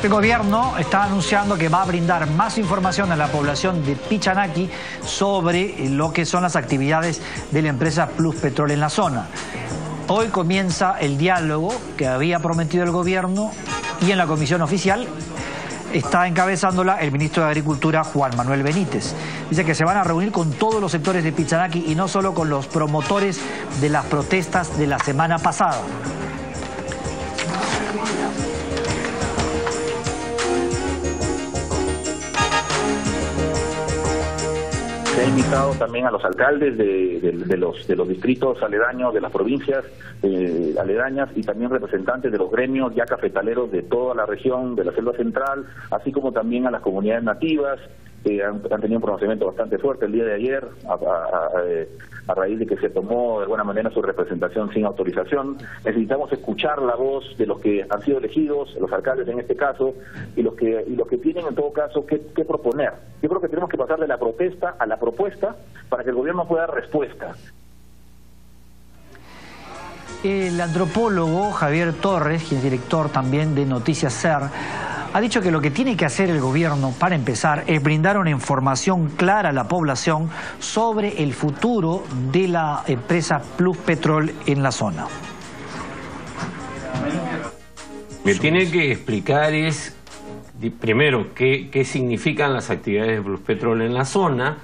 El gobierno está anunciando que va a brindar más información a la población de Pichanaki sobre lo que son las actividades de la empresa Plus Petrol en la zona. Hoy comienza el diálogo que había prometido el gobierno y en la comisión oficial está encabezándola el ministro de Agricultura Juan Manuel Benítez. Dice que se van a reunir con todos los sectores de Pichanaki y no solo con los promotores de las protestas de la semana pasada. Se ha invitado también a los alcaldes de, los, de los distritos aledaños, de las provincias eh, aledañas y también representantes de los gremios ya cafetaleros de toda la región de la selva central, así como también a las comunidades nativas, que han, tenido un pronunciamiento bastante fuerte el día de ayer a, raíz de que se tomó de alguna manera su representación sin autorización. Necesitamos escuchar la voz de los que han sido elegidos, los alcaldes en este caso, y los que, y los que tienen en todo caso que, proponer. Yo creo que tenemos que pasar de la protesta a la propuesta para que el gobierno pueda dar respuesta. El antropólogo Javier Torres, quien es director también de Noticias SER, ha dicho que lo que tiene que hacer el gobierno, para empezar, es brindar una información clara a la población sobre el futuro de la empresa Plus Petrol en la zona. Me tiene que explicar es, primero, qué, qué significan las actividades de Plus Petrol en la zona,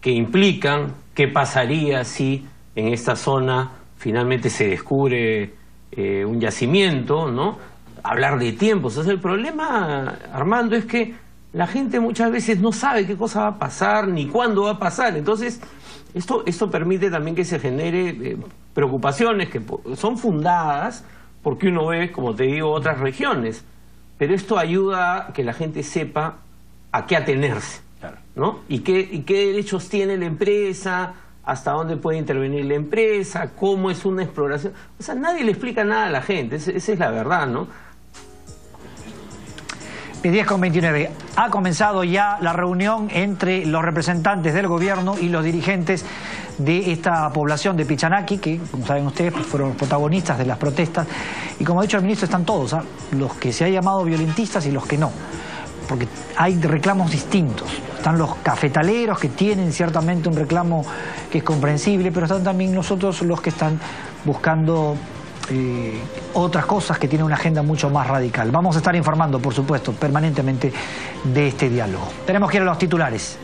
qué implican, qué pasaría si en esta zona finalmente se descubre eh, un yacimiento, ¿no? Hablar de tiempos. el problema, Armando, es que la gente muchas veces no sabe qué cosa va a pasar ni cuándo va a pasar. Entonces, esto, esto permite también que se genere eh, preocupaciones que son fundadas porque uno ve, como te digo, otras regiones. Pero esto ayuda a que la gente sepa a qué atenerse, ¿no? Y qué, y qué derechos tiene la empresa, hasta dónde puede intervenir la empresa, cómo es una exploración. O sea, nadie le explica nada a la gente, esa es la verdad, ¿no? 10 con 29. Ha comenzado ya la reunión entre los representantes del gobierno y los dirigentes de esta población de Pichanaki, que, como saben ustedes, fueron los protagonistas de las protestas. Y como ha dicho el ministro, están todos, ¿ah? los que se ha llamado violentistas y los que no. Porque hay reclamos distintos. Están los cafetaleros que tienen ciertamente un reclamo que es comprensible, pero están también nosotros los que están buscando eh, otras cosas que tienen una agenda mucho más radical. Vamos a estar informando, por supuesto, permanentemente de este diálogo. Tenemos que ir a los titulares.